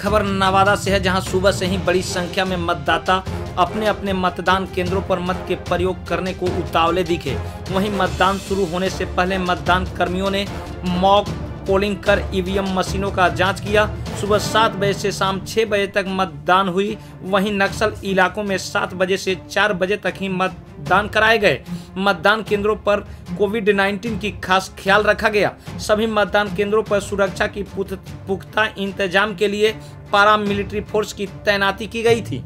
खबर नवादा से है, जहाँ सुबह से ही बड़ी संख्या में मतदाता अपने अपने मतदान केंद्रों पर मत के प्रयोग करने को उतावले दिखे। वहीं मतदान शुरू होने से पहले मतदान कर्मियों ने मॉक पोलिंग कर ईवीएम मशीनों का जाँच किया। सुबह सात बजे से शाम छः बजे तक मतदान हुई। वहीं नक्सल इलाकों में सात बजे से चार बजे तक ही मतदान कराए गए। मतदान केंद्रों पर कोविड 19 की खास ख्याल रखा गया। सभी मतदान केंद्रों पर सुरक्षा की पुख्ता इंतज़ाम के लिए पारा मिलिट्री फोर्स की तैनाती की गई थी।